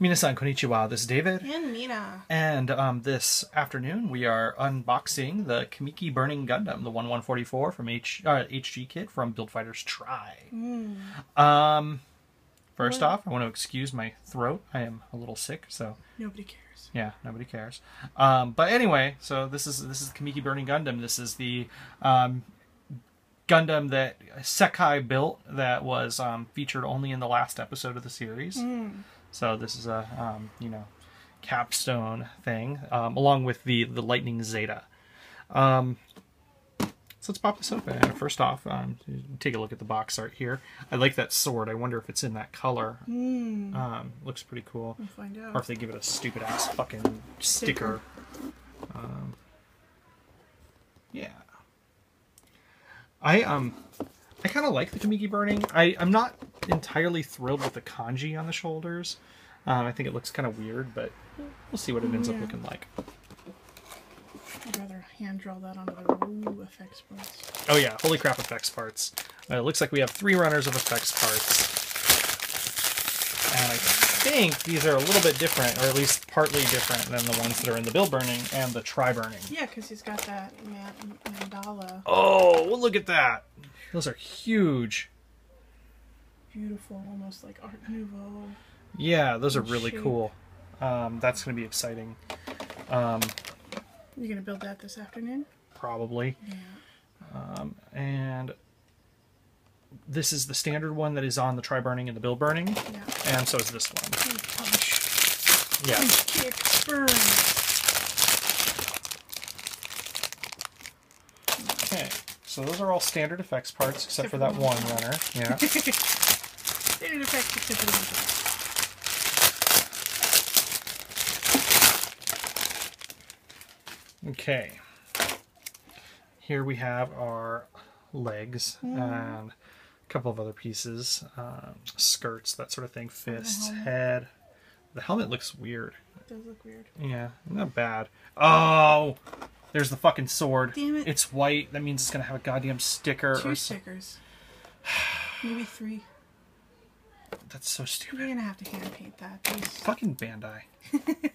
Minasan konnichiwa, this is David. And Mina. And um, this afternoon we are unboxing the Kamiki Burning Gundam, the 1144 from H uh, HG Kit from Build Fighters Try. Um, first What? off, I want to excuse my throat. I am a little sick, so Nobody cares. yeah, nobody cares. Um, but anyway, so this is this is the Kamiki Burning Gundam. This is the um, Gundam that Sekai built that was um, featured only in the last episode of the series. So this is a um, you know capstone thing um, along with the the Lightning Zeta. Um, so let's pop this open. And first off, um, take a look at the box art here. I like that sword. I wonder if it's in that color. Um, looks pretty cool We'll find out. or if they give it a stupid ass fucking sticker. Sticker. Um, yeah. I um, I kind of like the Kamiki burning. I I'm not entirely thrilled with the kanji on the shoulders. Um, I think it looks kind of weird, but we'll see what it ends up looking like. I'd rather hand draw that onto the ooh, effects parts. Oh yeah, holy crap! Effects parts. Uh, it looks like we have three runners of effects parts, and I think these are a little bit different, or at least partly different than the ones that are in the Build burning and the Try burning. Yeah, because he's got that man- mandala. Oh, well, look at that. Those are huge. Beautiful, almost like Art Nouveau. Yeah, those are really Shape. cool. Um, that's going to be exciting. Um, You're going to build that this afternoon? probably. Yeah. Um, and this is the standard one that is on the try Burning and the Build Burning. Yeah. And so is this one. Punch. Yeah. Punch, kick, burn. Okay. So those are all standard effects parts except, Except for that one one. runner. Yeah. Standard effects except for the one. Okay. Here we have our legs and a couple of other pieces, um, skirts, that sort of thing, fists, helmet. head. The helmet looks weird. It does look weird. Yeah, not bad. Oh, there's the fucking sword. Damn it. It's white. That means it's gonna have a goddamn sticker. Two or stickers. Maybe three. That's so stupid. You're to have to hand paint that. Please. Fucking Bandai.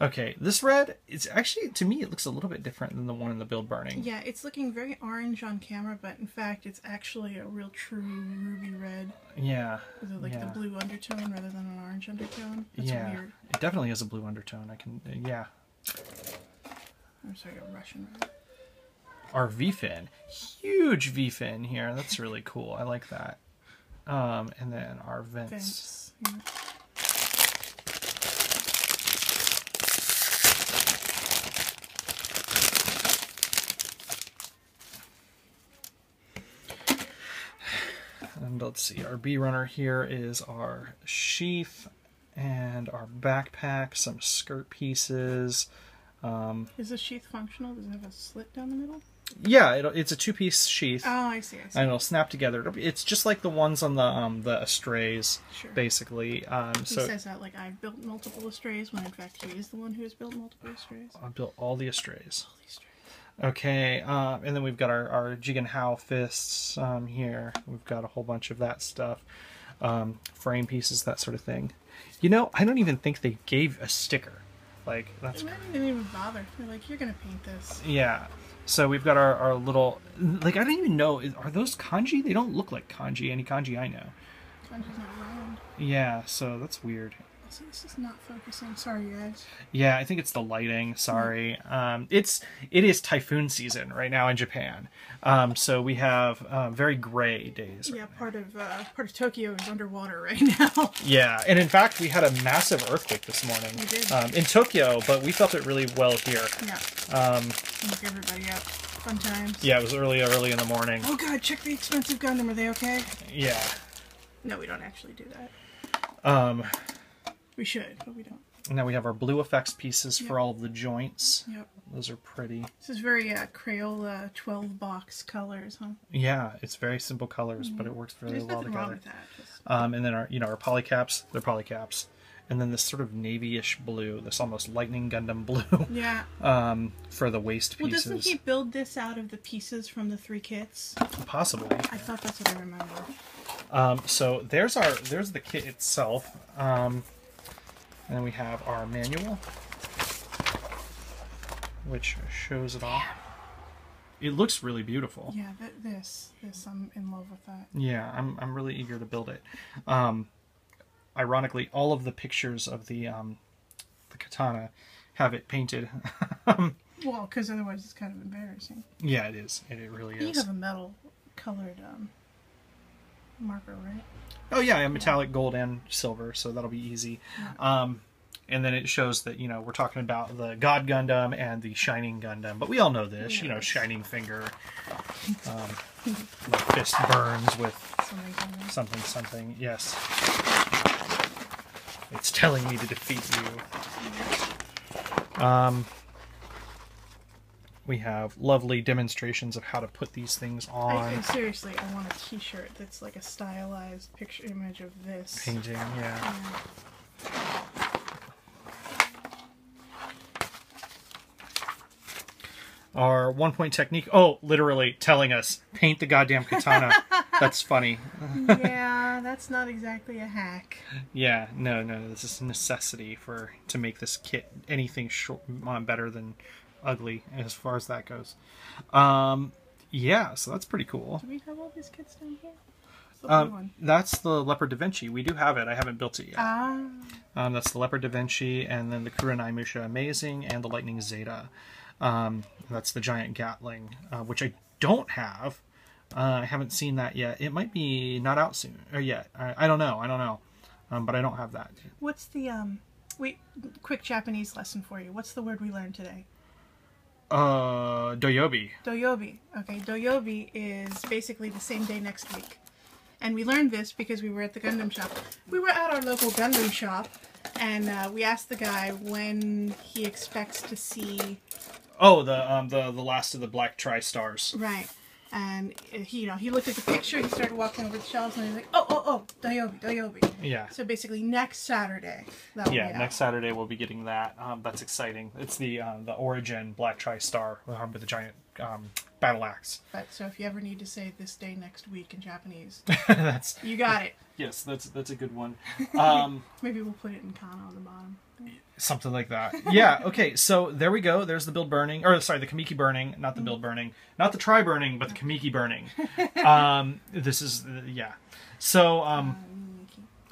okay, this red is actually to me it looks a little bit different than the one in the build burning. Yeah, it's looking very orange on camera, but in fact, it's actually a real true ruby red Yeah. with like yeah. the blue undertone rather than an orange undertone. That's yeah. weird. It definitely has a blue undertone. I can. uh, yeah. I'm sorry, a Russian red. Our V fin, huge V fin here. That's really cool. I like that. Um, and then our vents. Fence. Yeah. And let's see, our B runner here is our sheath and our backpack, some skirt pieces. Um, Is the sheath functional? Does it have a slit down the middle? Yeah, it, it's a two-piece sheath, Oh, I see. I see. and it'll snap together. It'll be- It's just like the ones on the um, the Astrays, Sure. basically. Um, He so says that like I've built multiple Astrays when in fact he is the one who has built multiple Astrays. I built all the Astrays. Holy strays. Okay, uh, and then we've got our, our Jigen Hao fists um, here. We've got a whole bunch of that stuff. Um, frame pieces, that sort of thing. You know, I don't even think they gave a sticker. Like, that's. They didn't even bother. They're like, you're gonna paint this. Yeah. So we've got our, our little. Like, I don't even know. Are those kanji? They don't look like kanji, any kanji I know. Kanji's not round. Yeah, so that's weird. Also, this is not focusing. Sorry, guys. Yeah, I think it's the lighting. Sorry. Um, it's it is typhoon season right now in Japan. Um, so we have uh, very gray days. Yeah, part of uh, part of Tokyo is underwater right now. Yeah, and in fact, we had a massive earthquake this morning We did. Um, in Tokyo, but we felt it really well here. yeah. Um, Look everybody up. Fun times. yeah, it was early, early in the morning. Oh god, check the expensive Gundam. Are they okay? Yeah. No, we don't actually do that. Um, We should, but we don't. and now we have our blue effects pieces for all of the joints. Yep. Those are pretty. This is very uh, Crayola 12 box colors, huh? Yeah, it's very simple colors, but it works really There's well nothing wrong together. with that. Just, Um, and then our, you know, our polycaps, they're polycaps. And then this sort of navy-ish blue, this almost lightning Gundam blue, yeah. um, for the waist Well, pieces. doesn't he build this out of the pieces from the three kits? Possibly. I thought that's what I remember. Um, so there's our there's the kit itself. Um, And then we have our manual, which shows it all. It looks really beautiful. Yeah, th- this, this, I'm in love with that. Yeah, I'm I'm really eager to build it. Um, ironically, all of the pictures of the um, the katana have it painted. Well, because otherwise it's kind of embarrassing. yeah, it is. It, it really is. You is. have a metal colored um, marker, right? Oh yeah, metallic gold and silver, so that'll be easy. Um, and then it shows that you know we're talking about the God Gundam and the Shining Gundam, but we all know this. You know, Shining Finger, um, the fist burns with Something, something. something something. Yes, it's telling me to defeat you. Um, we have lovely demonstrations of how to put these things on I- seriously, I want a T-shirt that's like a stylized picture image of this. painting. Yeah. Yeah. our one point technique. Oh, literally telling us paint the goddamn katana. That's funny. yeah, that's not exactly a hack. Yeah, no, no, this is a necessity for to make this kit anything short, uh, better than ugly as far as that goes. Um, yeah, so that's pretty cool. Do we have all these kits down here? The Um, one? that's the Leopard Da Vinci. We do have it. I haven't built it yet. Ah, Um, that's the Leopard Da Vinci, and then the Kurenai Musha Amazing, and the Lightning Zeta. Um, that's the giant Gatling, uh, which I don't have. Uh, I haven't seen that yet. It might be not out soon or yet. I, I don't know. I don't know. Um, but I don't have that. what's the um? Wait, quick Japanese lesson for you. What's the word we learned today? Uh, Doyobi. Doyobi. Okay, Doyobi is basically the same day next week. And we learned this because we were at the Gundam shop. We were at our local Gundam shop, and uh, we asked the guy when he expects to see Oh, the um the the last of the Black Tri Stars. right. And uh, he, you know, he looked at the picture. He started walking over the shelves, and he's like, "Oh, oh, oh, Doyobi, Doyobi." Yeah. So basically, next Saturday. Yeah, next Saturday we'll be getting that. Um, that's exciting. It's the um, the Origin Black Tri Star with the giant um, battle axe. But so if you ever need to say this day next week in Japanese, that's you got it. yes, that's that's a good one. Um, Maybe we'll put it in kana on the bottom. something like that. Yeah. Okay. So there we go. There's the build burning, or sorry, the Kamiki burning, not the build burning, not the try burning, but the Kamiki burning. Um, this is uh, yeah. So um,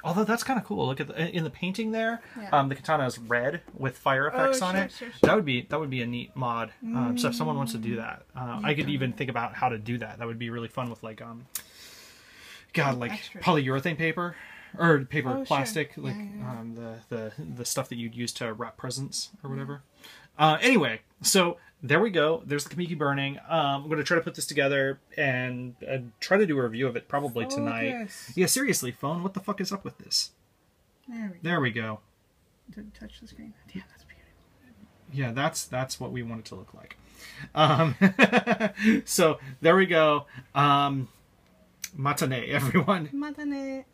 although that's kind of cool. Look at the, in the painting there. Yeah. Um, the katana is red with fire effects on sure, it. sure, sure. That would be that would be a neat mod. Um, so if someone wants to do that, uh, I could even think about how to do that. That would be really fun with like um, God, like extras. polyurethane paper or paper Oh, plastic, like yeah, yeah. um, the the the stuff that you'd use to wrap presents or whatever. Uh, anyway, so there we go. There's the Kamiki burning. Um, I'm going to try to put this together and uh, try to do a review of it probably tonight. Yeah, seriously, phone. What the fuck is up with this? There we go. There we go. Didn't touch the screen. Yeah, that's beautiful. Yeah, that's that's what we want it to look like. Um, so there we go. Um, matane, everyone. Matane.